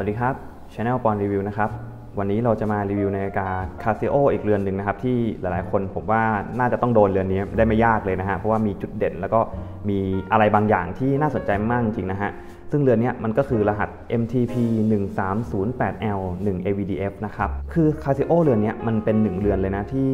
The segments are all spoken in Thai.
วัสดีครับ Channel ปอนรีวิวนะครับ วันนี้เราจะมารีวิวนาฬิกา Casio อีกเรือนหนึ่งนะครับ ที่หลายๆคนผมว่าน่าจะต้องโดนเรือนนี้ได้ไม่ยากเลยนะฮะ เพราะว่ามีจุดเด่นแล้วก็มีอะไรบางอย่างที่น่าสนใจมากจริงนะฮะ ซึ่งเรือนนี้มันก็คือรหัส MTP 1308L 1 AVDF นะครับ คือ Casio เรือนนี้มันเป็นหนึ่งเรือนเลยนะที่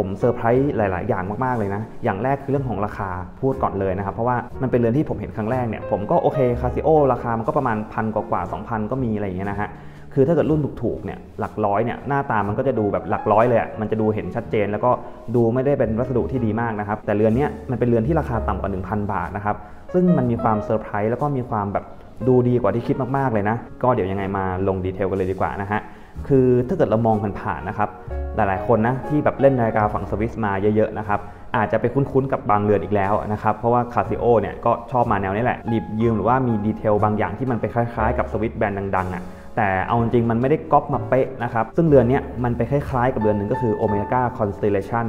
ผมเซอร์ไพรส์หลาย ๆ อย่างมาก ๆ เลยนะ อย่างแรกคือเรื่องของราคาพูดก่อนเลยนะครับ เพราะว่ามันเป็นเรือนที่ผมเห็นครั้งแรกเนี่ยผมก็โอเคคาซิโอราคามันก็ประมาณพันกว่าๆสองพันก็มีอะไรอย่างเงี้ยนะฮะคือถ้าเกิดรุ่นถูกๆเนี่ยหลักร้อยเนี่ยหน้าตามันก็จะดูแบบหลักร้อยเลยอะมันจะดูเห็นชัดเจน แล้วก็ดูไม่ได้เป็นวัสดุที่ดีมากนะครับ แต่เรือนเนี้ยมันเป็นเรือนที่ราคาต่ำกว่า 1,000 บาทนะครับ ซึ่งมันมีความเซอร์ไพรส์แล้วก็มีความแบบดูดีกว่าที่คิดมากๆเลยนะ ก็เดี๋ยวยังไงมาลง detail กันเลยดีกว่านะฮะ คือถ้าเกิดเรามองผ่านๆนะครับ หลายๆคนนะที่แบบเล่นนาฬิกาฝั่งสวิสมาเยอะๆนะครับอาจจะไปคุ้นๆกับบางเรือนอีกแล้วนะครับ เพราะว่าคาซิโอเนี่ยก็ชอบมาแนวนี้แหละหยิบยืมหรือว่ามี detail บางอย่างที่มันไปคล้ายๆกับสวิสแบรนด์ดังๆอะแต่เอาจริงมันไม่ได้ก๊อปมาเป๊ะนะครับ ซึ่งเรือนนี้มันไปคล้ายๆกับเรือนหนึ่งก็คือ Omega Constellation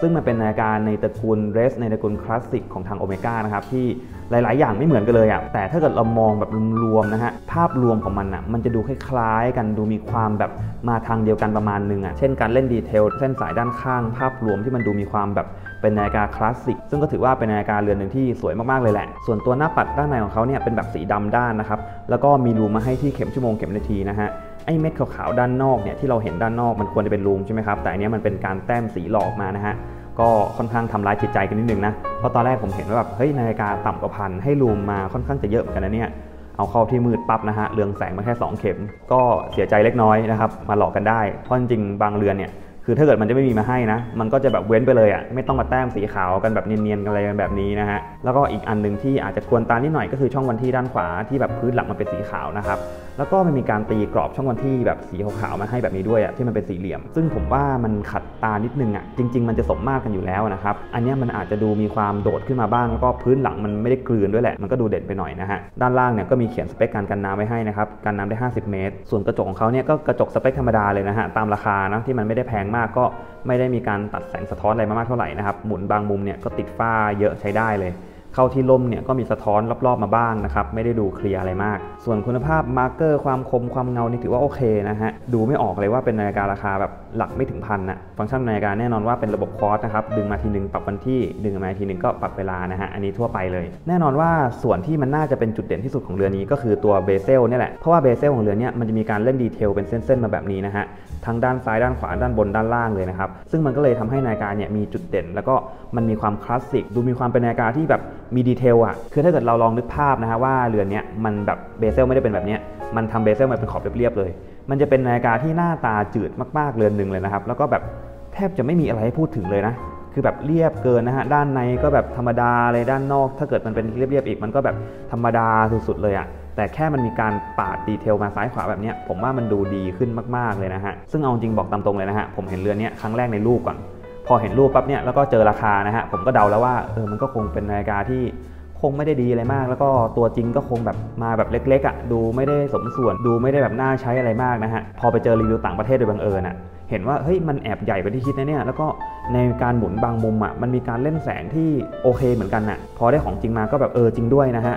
ซึ่งมันเป็นนาฬิกาในตระกูลเรสในตระกูลคลาสสิกของทางโอเมก้านะครับที่หลาย ๆ อย่างไม่เหมือนกันเลยอะ่ะแต่ถ้าเกิดเรามองแบบรวมๆนะฮะภาพรวมของมันอะ่ะมันจะดูคล้ายๆ กันดูมีความแบบมาทางเดียวกันประมาณนึงอะ่ะเช่นการเล่น detail เส้นสายด้านข้าง ภาพรวมที่มันดูมีความแบบเป็นนาฬิกาคลาสสิกซึ่งก็ถือว่าเป็นนาฬิกาเรือนหนึ่งที่สวยมากๆเลยแหละ ส่วนตัวหน้าปัดด้านในของเขาเนี่ยเป็นแบบสีดำด้านนะครับแล้วก็มีรูมาให้ที่เข็มชั่วโมงเข็มนาทีนะฮะ ไอ้เม็ดขาวๆด้านนอกเนี่ยที่เราเห็นด้านนอกมันควรจะเป็นรูมใช่ไหมครับแต่อันนี้มันเป็นการแต้มสีหลอกมานะฮะก็ค่อนข้างทำร้ายจิตใจกันนิดนึงนะเพราะตอนแรกผมเห็นว่าแบบเฮ้ยนาฬิกาต่ำกว่าพันให้รูมมาค่อนข้างจะเยอะเหมือนกันนะเนี่ยเอาเข้าที่มืดปั๊บนะฮะเรืองแสงมาแค่ 2 เข็ม ก็เสียใจเล็กน้อยนะครับมาหลอกกันได้เพราะจริงๆบางเรือนเนี่ย คือถ้าเกิดมันจะไม่มีมาให้นะ มันก็จะแบบเว้นไปเลยอะ่ะ ไม่ต้องมาแต้มสีขาวกันแบบเนียนๆกันอะไรกันแบบนี้นะฮะ แล้วก็อีกอันหนึ่งที่อาจจะควรตานิดหน่อยก็คือช่องวันที่ด้านขวาที่แบบพื้นหลังมันเป็นสีขาวนะครับ แล้วก็มันมีการตีกรอบช่องวันที่แบบสีขาวๆมาให้แบบนี้ด้วยอะ่ะที่มันเป็นสีเหลี่ยม ซึ่งผมว่ามันขัดตานิดนึงอะ่ะ จริง ๆ มันจะสมมาตรกันอยู่แล้วนะครับ อันนี้มันอาจจะดูมีความโดดขึ้นมาบ้าง แล้วก็พื้นหลังมันไม่ได้กลืนด้วยแหละ มันก็ดูเด่นไปหน่อยนะฮะ ด้านล่างเนี่ยก็มีเขียนสเปคการกันน้ำไว้ให้นะครับ กันน้ำได้ 50 เมตร ส่วนกระจกของเขาเนี่ยก็กระจกสเปคธรรมดาเลยนะฮะตามราคานะที่มันไม่ได้แพงมากก็ไม่ได้มีการตัดแสงสะท้อนอะไรมามากเท่าไหร่นะครับ หมุนบางมุมเนี่ยก็ติดฝ้าเยอะใช้ได้เลย เข้าที่ร่มเนี่ยก็มีสะท้อนรอบๆมาบ้างนะครับ ไม่ได้ดู clear อะไรมาก ส่วนคุณภาพ marker ความคมความเงานี่ถือว่าโอเคนะฮะ ดูไม่ออกเลยว่าเป็นนาฬิการาคาแบบหลักไม่ถึงพันนะฟังก์ชันนาฬิกาแน่นอนว่าเป็นระบบคอร์สนะครับ ดึงมาทีนึงปรับวันที่ ดึงมาทีนึงก็ปรับเวลานะฮะ อันนี้ทั่วไปเลย แน่นอนว่าส่วนที่มันน่าจะเป็นจุดเด่นที่สุดของเรือนนี้ก็คือตัว bezel นี่แหละ เพราะว่า bezel ของเรือนนี้มันจะมีการเล่น detail เป็นเส้นๆมาแบบนี้นะฮะ ทั้งด้านซ้ายด้านขวาด้านบนด้านล่างเลยนะครับ ซึ่งมันก็เลยทำให้นาฬิกาเนี่ยมีจุดเด่น แล้วก็มันมีความคลาสสิก ดูมีความเป็นนาฬิกาที่แบบมีดีเทลอะ คือถ้าเกิดเราลองนึกภาพนะฮะว่าเรือนี้มันแบบเบเซลไม่ได้เป็นแบบนี้มันทำเบเซลมาเป็นขอบเรียบๆเลย มันจะเป็นนาฬิกาที่หน้าตาจืดมากๆเรือนหนึ่งเลยนะครับ แล้วก็แบบแทบจะไม่มีอะไรให้พูดถึงเลยนะ คือแบบเรียบเกินนะฮะ ด้านในก็แบบธรรมดาเลย ด้านนอก ถ้าเกิดมันเป็นเรียบๆอีก มันก็แบบธรรมดาสุดๆเลยอะ่ะแต่แค่มันมีการปาดดีเทลมาซ้ายขวาแบบนี้ผมว่ามันดูดีขึ้นมากๆเลยนะฮะ ซึ่งเอาจริงบอกตามตรงเลยนะฮะ ผมเห็นเรือนนี้ครั้งแรกในรูปก่อน พอเห็นรูปปั๊บเนี่ย แล้วก็เจอราคานะฮะ ผมก็เดาแล้วว่า เออ มันก็คงเป็นนาฬิกาที่ คงไม่ได้ดีอะไรมาก แล้วก็ตัวจริงก็คงแบบมาแบบเล็กๆอะ่ะดูไม่ได้สมส่วนดูไม่ได้แบบน่าใช้อะไรมากนะฮะพอไปเจอรีวิวต่างประเทศโดยบังเอิญอะเห็นว่าเฮ้ยมันแอบใหญ่ไปที่คิดนะเนี่ยแล้วก็ในการหมุนบางมุมอะมันมีการเล่นแสงที่โอเคเหมือนกันอะพอได้ของจริงมาก็แบบเออจริงด้วยนะฮะ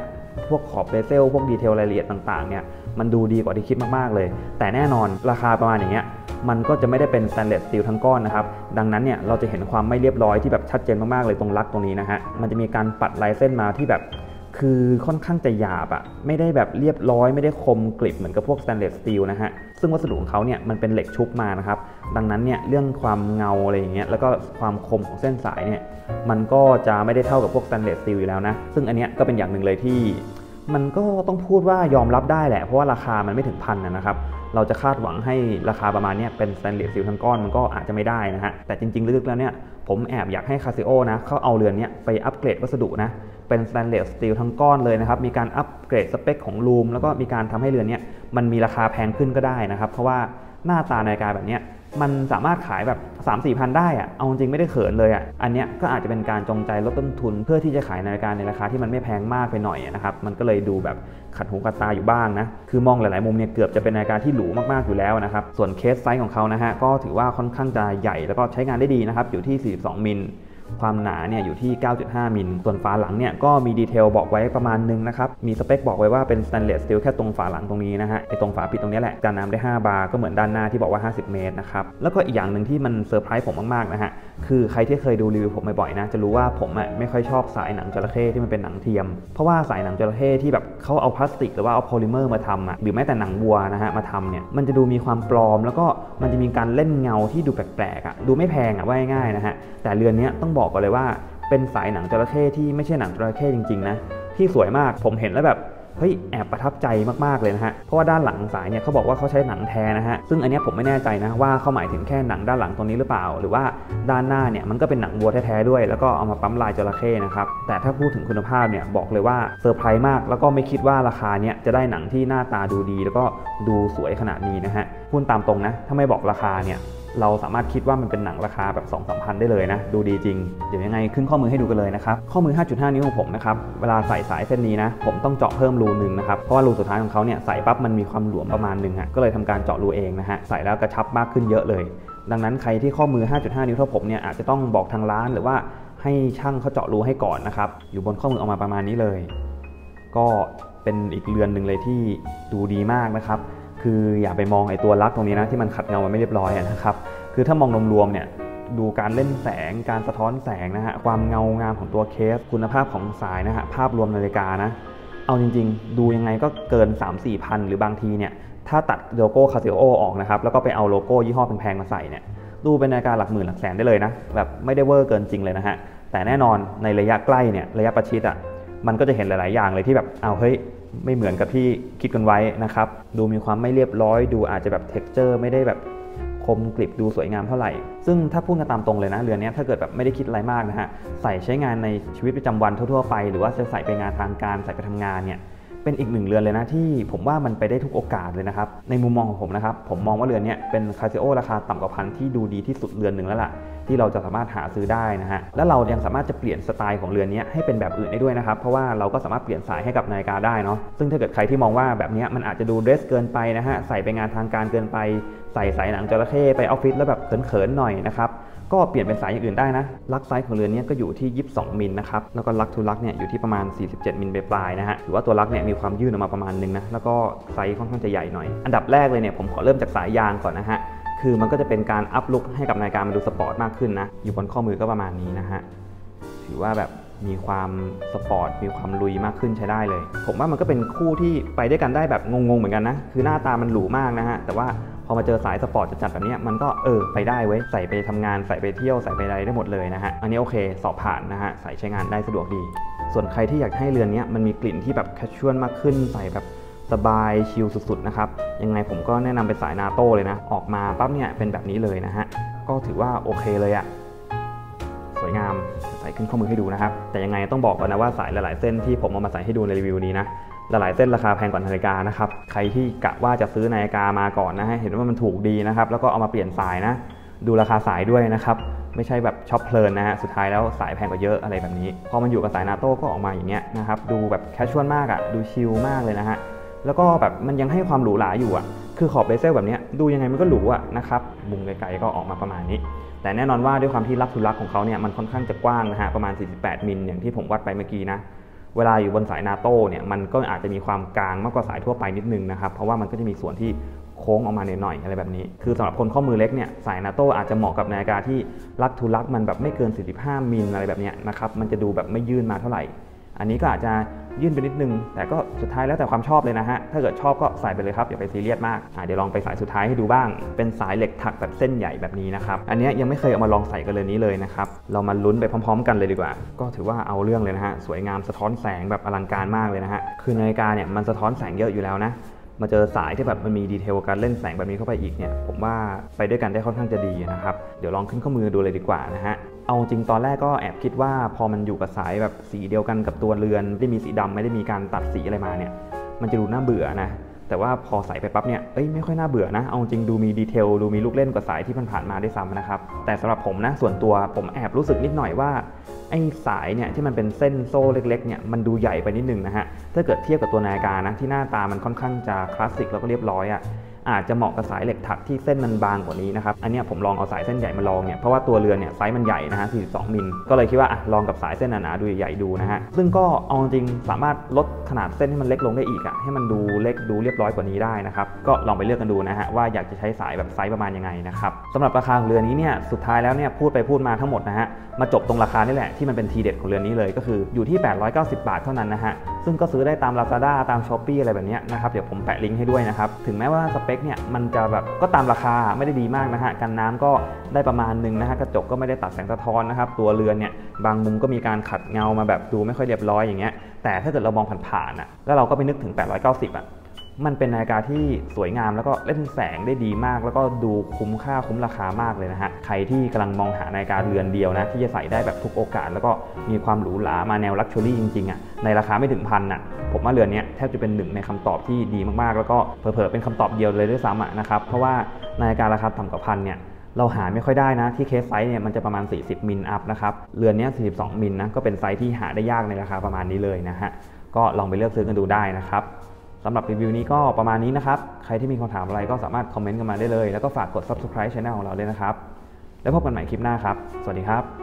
พวกขอบ bezel พวก detail รายละเอียดต่างๆเนี่ยมันดูดีกว่าที่คิดมากๆเลย แต่แน่นอนราคาประมาณอย่างเงี้ย มันก็จะไม่ได้เป็น stainless steel ทั้งก้อนนะครับ ดังนั้นเนี่ยเราจะเห็นความไม่เรียบร้อยที่แบบชัดเจนมากๆเลยตรง lug ตรงนี้นะฮะ มันจะมีการปัดลายเส้นมาที่แบบคือค่อนข้างจะหยาบอะไม่ได้แบบเรียบร้อยไม่ได้คมกริบเหมือนกับพวก stainless steel นะฮะ ซึ่งวัสดุของเขาเนี่ยมันเป็นเหล็กชุบมานะครับ ดังนั้นเนี่ยเรื่องความเงาอะไรอย่างเงี้ยแล้วก็ความคมของเส้นสายเนี่ยมันก็จะไม่ได้เท่ากับพวก stainless steel อยู่แล้วนะ ซึ่งอันเนี้ยก็เป็นอย่างหนึ่งเลยที่ มันก็ต้องพูดว่ายอมรับได้แหละ เพราะว่าราคามันไม่ถึงพันนะครับ เราจะคาดหวังให้ราคาประมาณนี้เป็น stainless steel ทั้งก้อนมันก็อาจจะไม่ได้นะฮะ แต่จริงๆ ลึกๆแล้วเนี่ยผมแอบอยากให้คาซิโอนะเขาเอาเรือนนี้ไปอัปเกรดวัสดุนะเป็น stainless steel ทั้งก้อนเลยนะครับ มีการอัปเกรดสเปคของ lume แล้วก็มีการทำให้เรือนนี้มันมีราคาแพงขึ้นก็ได้นะครับ เพราะว่าหน้าตานาฬิกาแบบนี้ มันสามารถขายแบบ 3 4พันได้อะเอาจริงไม่ได้เขินเลยอะอันเนี้ยก็อาจจะเป็นการจงใจลดต้นทุน เพื่อที่จะขายนาฬิกาในราคาที่มันไม่แพงมากไปหน่อยนะครับ มันก็เลยดูแบบขัดหูขัดตาอยู่บ้างนะ คือมองหลาย ๆ มุมเนี่ยเกือบจะเป็นนาฬิกาที่หรูมาก ๆ อยู่แล้วนะครับ ส่วน case size ของเขานะฮะก็ถือว่าค่อนข้างจะใหญ่แล้วก็ใช้งานได้ดีนะครับอยู่ที่ 42 มิล ความหนาเนี่ยอยู่ที่ 9.5 มิล ส่วนฝาหลังเนี่ยก็มี detail บอกไว้ประมาณนึงนะครับ มีสเปคบอกไว้ว่าเป็น stainless steel แค่ตรงฝาหลังตรงนี้นะฮะ ไอตรงฝาปิดตรงนี้แหละกันน้ำได้ 5 บาร์ก็เหมือนด้านหน้าที่บอกว่า 50 เมตรนะครับ แล้วก็อีกอย่างหนึ่งที่มันเซอร์ไพรส์ผมมากๆนะฮะ คือใครที่เคยดูรีวิวผมบ่อยๆนะ จะรู้ว่าผมอะไม่ค่อยชอบสายหนังจระเข้ที่มันเป็นหนังเทียม เพราะว่าสายหนังจระเข้ที่แบบเขาเอาพลาสติกหรือว่าเอาโพลิเมอร์มาทำอะ หรือแม้แต่หนังวัวนะฮะมาทำเนี่ยมันจะดูมีความปลอม แล้วก็มันจะมีการเล่นเงาที่ดูแปลกๆอะดูไม่แพงอะว่าง่ายๆนะฮะแต่เรือนนี้ต้องบอกก่อนเลยว่า เป็นสายหนังจระเข้ที่ไม่ใช่หนังจระเข้จริงๆนะที่สวยมากผมเห็นแล้วแบบเฮ้ยแอบประทับใจมากๆเลยนะฮะเพราะว่าด้านหลังสายเนี่ยเขาบอกว่าเขาใช้หนังแท้นะฮะซึ่งอันนี้ผมไม่แน่ใจนะว่าเขาหมายถึงแค่หนังด้านหลังตรงนี้หรือเปล่า หรือว่าด้านหน้าเนี่ยมันก็เป็นหนังวัวแท้ๆด้วย แล้วก็เอามาปั๊มลายจระเข้นะครับแต่ถ้าพูดถึงคุณภาพเนี่ยบอกเลยว่าเซอร์ไพรส์มาก แล้วก็ไม่คิดว่าราคาเนี่ยจะได้หนังที่หน้าตาดูดี แล้วก็ดูสวยขนาดนี้นะฮะพูดตามตรงนะถ้าไม่บอกราคาเนี่ย เราสามารถคิดว่ามันเป็นหนังราคาแบบ2 3 0 0พันได้เลยนะ ดูดีจริง เดี๋ยวยังไงขึ้นข้อมือให้ดูกันเลยนะครับ ข้อมือ 5.5 นิ้วของผมนะครับ เวลาใส่สายเส้นนี้นะ ผมต้องเจาะเพิ่มรูหนึ่งนะครับ เพราะว่ารูสุดท้ายของเขาเนี่ยใส่ปั๊บมันมีความหลวมประมาณหนึ่งฮะก็เลยทำการเจาะรูเองนะฮะใส่แล้วกระชับมากขึ้นเยอะเลย ดังนั้นใครที่ข้อมือ 5.5 นิ้วเท่าผมเนี่ยอาจจะต้องบอกทางร้านหรือว่าให้ช่างเขาเจาะรูให้ก่อนนะครับอยู่บนข้อมือออกมาประมาณนี้เลย ก็เป็นอีกเรือนหนึ่งเลยที่ดูดีมากนะครับ คืออย่าไปมองไอ้ตัวลักตรงนี้นะที่มันขัดเงามันไม่เรียบร้อยนะครับคือถ้ามองรวมๆเนี่ยดูการเล่นแสงการสะท้อนแสงนะฮะความเงางามของตัวเคส คุณภาพของสายนะฮะภาพรวมนาฬิกานะเอาจริงๆ ดูยังไงก็เกิน 3-4พันหรือบางทีเนี่ยถ้าตัดโลโก้คาซิโอออกนะครับแล้วก็ไปเอาโลโก้ยี่ห้อแพงๆมาใส่เนี่ยดูเป็นนาฬิกาหลักหมื่นหลักแสนได้เลยนะแบบไม่ได้เวอร์เกินจริงเลยนะฮะแต่แน่นอนในระยะใกล้เนี่ยระยะประชิดอะ่ะมันก็จะเห็นหลาย ๆ อย่างเลยที่แบบเอาเฮ้ย ไม่เหมือนกับที่คิดกันไว้นะครับ ดูมีความไม่เรียบร้อย ดูอาจจะแบบ texture ไม่ได้แบบคมกริบดูสวยงามเท่าไหร่ ซึ่งถ้าพูดกันตามตรงเลยนะเรือนนี้ถ้าเกิดแบบไม่ได้คิดอะไรมากนะฮะ ใส่ใช้งานในชีวิตประจำวันทั่วๆไป หรือว่าจะใส่ไปงานทางการใส่ไปทำงานเนี่ย เป็นอีกหนึ่งเรือนเลยนะที่ผมว่ามันไปได้ทุกโอกาสเลยนะครับ ในมุมมองของผมนะครับ ผมมองว่าเรือนนี้เป็นคาซิโอราคาต่ำกว่าพันที่ดูดีที่สุดเรือนหนึ่งแล้วล่ะ ที่เราจะสามารถหาซื้อได้นะฮะและเรายังสามารถจะเปลี่ยนสไตล์ของเรือนนี้ให้เป็นแบบอื่นได้ด้วยนะครับเพราะว่าเราก็สามารถเปลี่ยนสายให้กับนาฬิกาได้เนาะซึ่งถ้าเกิดใครที่มองว่าแบบนี้มันอาจจะดูเดรสเกินไปนะฮะใส่ไปงานทางการเกินไปใส่สายหนังจระเข้ไปออฟฟิศแล้วแบบเขินๆหน่อยนะครับก็เปลี่ยนเป็นสายอย่างอื่นได้นะ lug size ของเรือนนี้ก็อยู่ที่ 22 มิลนะครับ แล้วก็ lug to lug เนี่ยอยู่ที่ประมาณ 47 มิลปลายนะฮะ หรือว่าตัว lug เนี่ยมีความยืดออกมาประมาณนึงนะ แล้วก็ไซส์ค่อนข้างจะใหญ่หน่อย อันดับแรกเลยเนี่ยผมขอเริ่มจากสายยางก่อนนะฮะ คือมันก็จะเป็นการ up look ให้กับนาฬิกามันดูสปอร์ตมากขึ้นนะ อยู่บนข้อมือก็ประมาณนี้นะฮะ ถือว่าแบบมีความสปอร์ต มีความลุยมากขึ้นใช้ได้เลย ผมว่ามันก็เป็นคู่ที่ไปด้วยกันได้แบบงงๆเหมือนกันนะ คือหน้าตามันหรูมากนะฮะ แต่ว่าพอมาเจอสายสปอร์ตจัดๆแบบนี้มันก็เออไปได้เว้ย ใส่ไปทำงาน ใส่ไปเที่ยว ใส่ไปอะไรได้หมดเลยนะฮะ อันนี้โอเค สอบผ่านนะฮะ ใส่ใช้งานได้สะดวกดี ส่วนใครที่อยากให้เรือนนี้มันมีกลิ่นที่แบบแคชชวลมากขึ้น ใส่แบบ สบายชิลสุดๆนะครับ ยังไงผมก็แนะนำเป็นสายนาโต้เลยนะ ออกมาปั๊บเนี่ยเป็นแบบนี้เลยนะฮะ ก็ถือว่าโอเคเลยอะสวยงามใส่ขึ้นข้อมือให้ดูนะครับ แต่ยังไงต้องบอกก่อนนะว่าสายหลายๆเส้นที่ผมเอามาใส่ให้ดูในรีวิวนี้นะหลายเส้นราคาแพงกว่านาฬิกานะครับ ใครที่กะว่าจะซื้อนาฬิกามาก่อนนะฮะเห็นว่ามันถูกดีนะครับ แล้วก็เอามาเปลี่ยนสายนะ ดูราคาสายด้วยนะครับ ไม่ใช่แบบ shop เพลินนะฮะ สุดท้ายแล้วสายแพงกว่าเยอะอะไรแบบนี้ พอมันอยู่กับสายนาโต้ก็ออกมาอย่างเงี้ยนะครับ ดูแบบ casual มากอะ ดู chill มากเลยนะฮะ แล้วก็แบบมันยังให้ความหรูหราอยู่อะ คือขอบ bezel แบบนี้ดูยังไงมันก็หรูอะนะครับมุมไกลๆก็ออกมาประมาณนี้ แต่แน่นอนว่าด้วยความที่ lug to lug ของเขาเนี่ยมันค่อนข้างจะกว้างนะฮะประมาณ 48 มิลอย่างที่ผมวัดไปเมื่อกี้นะเวลาอยู่บนสายนาโต้เนี่ยมันก็อาจจะมีความกางมากกว่าสายทั่วไปนิดนึงนะครับเพราะว่ามันก็จะมีส่วนที่โค้งออกมาหน่อยๆอะไรแบบนี้ คือสำหรับคนข้อมือเล็กเนี่ยสายนาโต้อาจจะเหมาะกับนาฬิกาที่ลักทุลักมันแบบไม่เกิน 45มิลอะไรแบบนี้นะครับมันจะดูแบบไม่ยื่นมาเท่าไหร่ อันนี้ก็อาจจะยื่นไปนิดนึง แต่ก็สุดท้ายแล้วแต่ความชอบเลยนะฮะ ถ้าเกิดชอบก็ใส่ไปเลยครับ อย่าไปซีเรียสมากเดี๋ยวลองไปสายสุดท้ายให้ดูบ้าง เป็นสายเหล็กถักแบบเส้นใหญ่แบบนี้นะครับ อันนี้ยังไม่เคยเอามาลองใส่กันเลยนี้เลยนะครับ เรามาลุ้นไปพร้อม ๆ กันเลยดีกว่า ก็ถือว่าเอาเรื่องเลยนะฮะ สวยงามสะท้อนแสงแบบอลังการมากเลยนะฮะ คือนาฬิกาเนี่ยมันสะท้อนแสงเยอะอยู่แล้วนะ มาเจอสายที่แบบมันมีดีเทลการเล่นแสงแบบนี้เข้าไปอีกเนี่ย ผมว่าไปด้วยกันได้ค่อนข้างจะดีนะครับ เดี๋ยวลองขึ้นข้อมือดูเลยดีกว่านะฮะ เอาจริงตอนแรกก็แอบคิดว่าพอมันอยู่กับสายแบบสีเดียวกันกับตัวเรือนไม่ได้มีสีดำไม่ได้มีการตัดสีอะไรมาเนี่ย มันจะดูน่าเบื่อนะ แต่ว่าพอใส่ไปปั๊บเนี่ย เอ้ยไม่ค่อยน่าเบื่อนะ เอาจริงดูมีดีเทลดูมีลูกเล่นกว่าสายที่ผ่านๆมาได้ซ้ำนะครับ แต่สำหรับผมนะส่วนตัวผมแอบรู้สึกนิดหน่อยว่า ไอ้สายเนี่ยที่มันเป็นเส้นโซ่เล็กๆเนี่ยมันดูใหญ่ไปนิดนึงนะฮะถ้าเกิดเทียบกับตัวนาฬิกานะที่หน้าตามันค่อนข้างจะคลาสสิกแล้วก็เรียบร้อยอะ่ะ อาจจะเหมาะกับสายเหล็กถักที่เส้นมันบางกว่านี้นะครับ อันนี้ผมลองเอาสายเส้นใหญ่มาลองเนี่ย เพราะว่าตัวเรือนเนี่ยไซส์มันใหญ่นะฮะ 42 มิล ก็เลยคิดว่าอะลองกับสายเส้นหนาๆดูใหญ่ดูนะฮะ ซึ่งก็เอาจริงสามารถลดขนาดเส้นให้มันเล็กลงได้อีกอะให้มันดูเล็กดูเรียบร้อยกว่านี้ได้นะครับ ก็ลองไปเลือกกันดูนะฮะว่าอยากจะใช้สายแบบไซส์ประมาณยังไงนะครับสำหรับราคาของเรือนนี้เนี่ยสุดท้ายแล้วเนี่ยพูดไปพูดมาทั้งหมดนะฮะมาจบตรงราคานี่แหละที่มันเป็นทีเด็ดของเรือนนี้เลยก็คืออยู่ที่ 890 บาทเท่านั้นนะฮะ ซึ่งก็ซื้อได้ตาม Lazada ตาม s h อ p e e อะไรแบบนี้นะครับเดี๋ยวผมแปะลิงก์ให้ด้วยนะครับ ถึงแม้ว่าสเปคเนี่ยมันจะแบบก็ตามราคาไม่ได้ดีมากนะฮะกันน้ำก็ได้ประมาณหนึ่งนะฮะกระจกก็ไม่ได้ตัดแสงสะท้อนนะครับตัวเรือนเนี่ยบางมุมก็มีการขัดเงามาแบบดูไม่ค่อยเรียบร้อยอย่างเงี้ยแต่ถ้าเกิดเรามองผ่านๆอะแล้วเราก็ไปนึกถึง 890อะ มันเป็นนาฬิกาที่สวยงามแล้วก็เล่นแสงได้ดีมาก แล้วก็ดูคุ้มค่าคุ้มราคามากเลยนะฮะใครที่กำลังมองหานาฬิกาเรือนเดียวนะที่จะใส่ได้แบบทุกโอกาส แล้วก็มีความหรูหรามาแนว luxury จริงๆอะในราคาไม่ถึงพันอะผมว่าเรือนนี้แทบจะเป็นหนึ่งในคำตอบที่ดีมากๆ แล้วก็เผลอๆเป็นคำตอบเดียวเลยด้วยซ้ำนะครับเพราะว่านาฬิการาคาต่ำกว่าพันเนี่ยเราหาไม่ค่อยได้นะ ที่ case size เนี่ยมันจะประมาณ 40 มิล up นะครับเรือนนี้42 มิลนะก็เป็นไซส์ที่หาได้ยากในราคาประมาณนี้เลยนะฮะก็ลองไปเลือกซื้อกันดูได้นะครับ สำหรับรีวิวนี้ก็ประมาณนี้นะครับ ใครที่มีคำถามอะไรก็สามารถคอมเมนต์กันมาได้เลย แล้วก็ฝากกด subscribe channel ของเราด้วยนะครับ แล้วพบกันใหม่คลิปหน้าครับ สวัสดีครับ